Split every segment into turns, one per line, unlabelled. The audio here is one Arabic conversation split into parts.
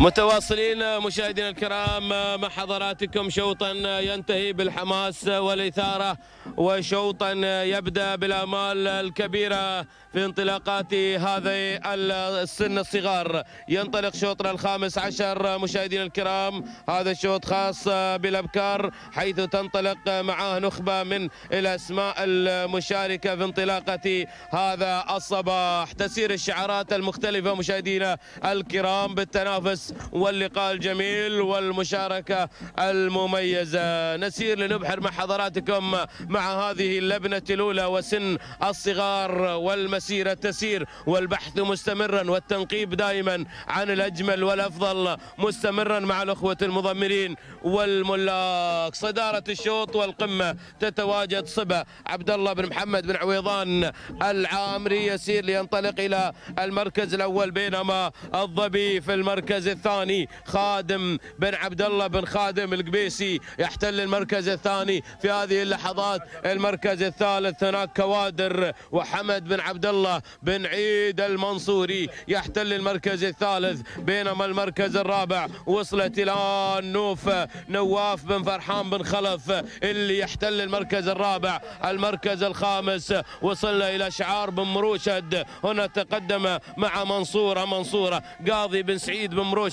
متواصلين مشاهدينا الكرام مع حضراتكم شوطا ينتهي بالحماس والإثارة وشوطا يبدأ بالآمال الكبيرة في انطلاقات هذه السن الصغار. ينطلق شوطنا الخامس عشر مشاهدينا الكرام. هذا الشوط خاص بالأبكار حيث تنطلق معاه نخبة من الأسماء المشاركة في انطلاقة هذا الصباح. تسير الشعارات المختلفة مشاهدينا الكرام بالتنافس واللقاء الجميل والمشاركة المميزة. نسير لنبحر مع حضراتكم مع هذه اللبنة الأولى وسن الصغار والمسيرة تسير والبحث مستمرا والتنقيب دائما عن الأجمل والأفضل مستمرا مع الأخوة المضمرين والملاك. صدارة الشوط والقمة تتواجد صبا عبد الله بن محمد بن عويضان العامري يسير لينطلق إلى المركز الأول بينما الظبي في المركز الثاني خادم بن عبد الله بن خادم القبيسي يحتل المركز الثاني في هذه اللحظات. المركز الثالث هناك كوادر وحمد بن عبد الله بن عيد المنصوري يحتل المركز الثالث بينما المركز الرابع وصلت الان نوف نواف بن فرحان بن خلف اللي يحتل المركز الرابع. المركز الخامس وصلنا إلى شعار بن مروشد هنا تقدم مع منصورة منصورة قاضي بن سعيد بن مروشد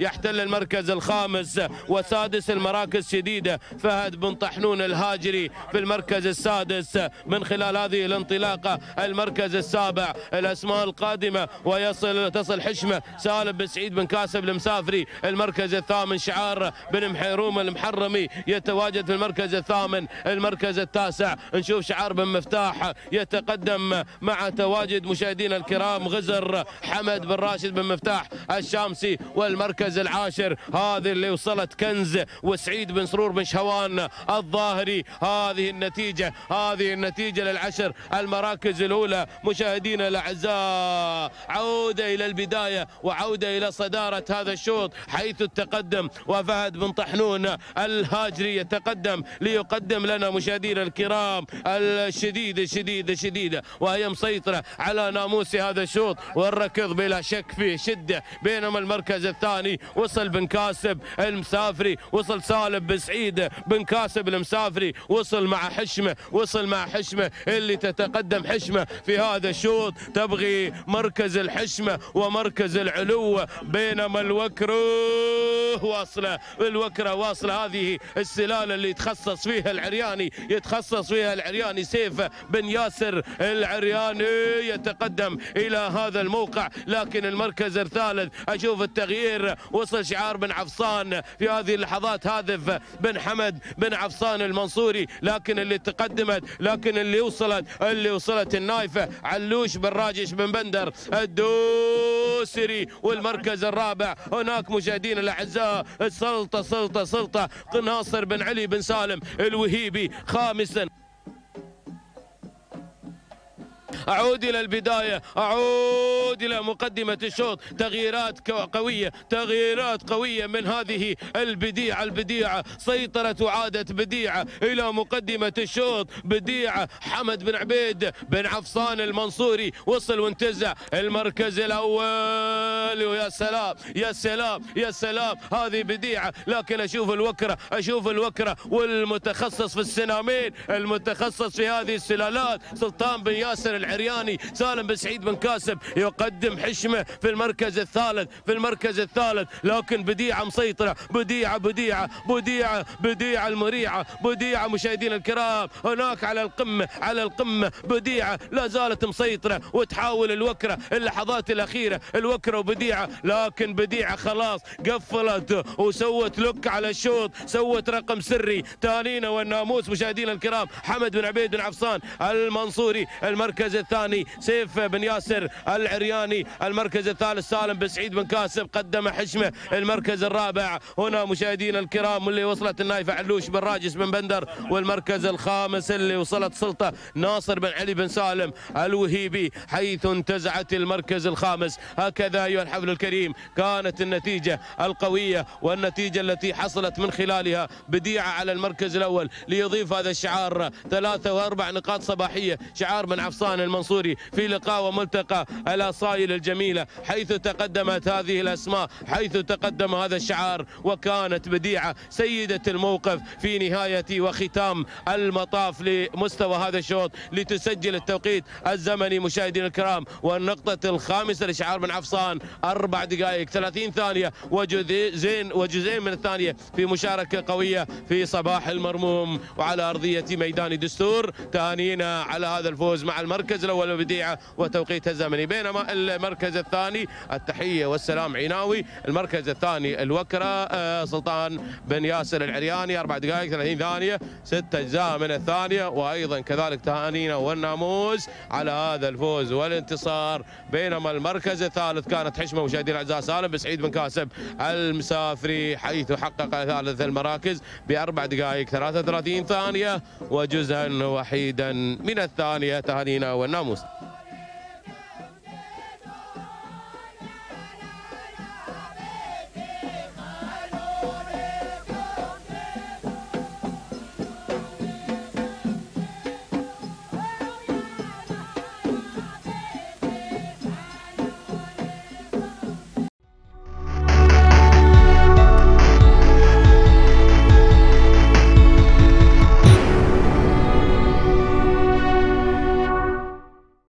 يحتل المركز الخامس وسادس المراكز شديدة. فهد بن طحنون الهاجري في المركز السادس. من خلال هذه الانطلاقة المركز السابع الأسماء القادمة ويصل تصل حشمة سالم بن سعيد بن كاسب المسافري. المركز الثامن شعار بن محيروم المحرمي يتواجد في المركز الثامن. المركز التاسع نشوف شعار بن مفتاح يتقدم مع تواجد مشاهدينا الكرام. غزر حمد بن راشد بن مفتاح الشامسي. والمركز العاشر هذه اللي وصلت كنز وسعيد بن سرور بن شهوان الظاهري. هذه النتيجة هذه النتيجة للعشر المراكز الأولى. مشاهدينا الأعزاء عودة إلى البداية وعودة إلى صدارة هذا الشوط حيث التقدم وفهد بن طحنون الهاجري يتقدم ليقدم لنا مشاهدينا الكرام الشديدة الشديدة الشديدة وهي مسيطرة على ناموس هذا الشوط والركض بلا شك فيه شدة بينما المركز الثاني وصل بن كاسب المسافري وصل سالم بن سعيد بن كاسب المسافري وصل مع حشمة وصل مع حشمة اللي تتقدم حشمة في هذا الشوط. تبغي مركز الحشمة ومركز العلو بينما الوكرة واصلة. الوكرة واصلة. هذه السلالة اللي يتخصص فيها العرياني يتخصص فيها العرياني سيف بن ياسر. العرياني يتقدم إلى هذا الموقع لكن المركز الثالث أشوف التغيير وصل شعار بن عفصان في هذه اللحظات. هادف بن حمد بن عفصان المنصوري لكن اللي تقدمت لكن اللي وصلت اللي وصلت النايفة. علوش بن راجش بن بندر الدوسري والمركز الرابع. هناك مشاهدين الأعزاء السلطة سلطة سلطة. ناصر بن علي بن سالم الوهيبي خامسا. أعود إلى البداية. أعود إلى مقدمة الشوط. تغييرات قوية. تغييرات قوية من هذه البديعة. البديعة سيطرة وعادة بديعة إلى مقدمة الشوط. بديعة حمد بن عبيد بن عفصان المنصوري. وصل وانتزع. المركز الأول. ويا سلام. يا سلام. يا سلام. هذه بديعة. لكن أشوف الوكرة. أشوف الوكرة والمتخصص في السنامين. المتخصص في هذه السلالات. سلطان بن ياسر العرياني سالم بن سعيد بن كاسب يقدم حشمة في المركز الثالث في المركز الثالث. لكن بديعه مسيطرة بديعه بديعه بديعه بديعه المريعه بديعه مشاهدينا الكرام. هناك على القمة على القمة بديعه لا زالت مسيطرة وتحاول الوكرة اللحظات الأخيرة الوكرة وبديعه لكن بديعه خلاص قفلت وسوت لك على الشوط سوت رقم سري. تانينا والناموس مشاهدينا الكرام حمد بن عبيد بن عفصان المنصوري المركز الثاني سيف بن ياسر العرياني المركز الثالث سالم بن سعيد بن كاسب قدم حشمة المركز الرابع هنا مشاهدينا الكرام اللي وصلت النايفة علوش بن راجس بن بندر والمركز الخامس اللي وصلت سلطة ناصر بن علي بن سالم الوهيبي حيث انتزعت المركز الخامس. هكذا أيها الحفل الكريم كانت النتيجة القوية والنتيجة التي حصلت من خلالها بديعة على المركز الأول ليضيف هذا الشعار. ثلاثة وأربع نقاط صباحية شعار بن عفصان المنصوري في لقاء وملتقى الاصايل الجميلة حيث تقدمت هذه الأسماء حيث تقدم هذا الشعار وكانت بديعة سيدة الموقف في نهاية وختام المطاف لمستوى هذا الشوط لتسجل التوقيت الزمني مشاهدينا الكرام. والنقطة الخامسة لشعار بن عفصان أربع دقائق 30 ثانية وجزئين وجزئين من الثانية في مشاركة قوية في صباح المرموم. وعلى أرضية ميدان دستور تهانينا على هذا الفوز مع المركز الأول البديعه وتوقيتها الزمني بينما المركز الثاني التحية والسلام عيناوي المركز الثاني الوكرة آه، سلطان بن ياسر العرياني أربع دقائق 30 ثانية ست أجزاء من الثانية وأيضا كذلك تهانينا والناموس على هذا الفوز والانتصار. بينما المركز الثالث كانت حشمة مشاهدينا الاعزاء سالم بن سعيد بن كاسب المسافري حيث حقق ثالث المراكز بأربع دقائق 33 ثانية وجزءا وحيدا من الثانية تهانينا والناموس. Continuamos.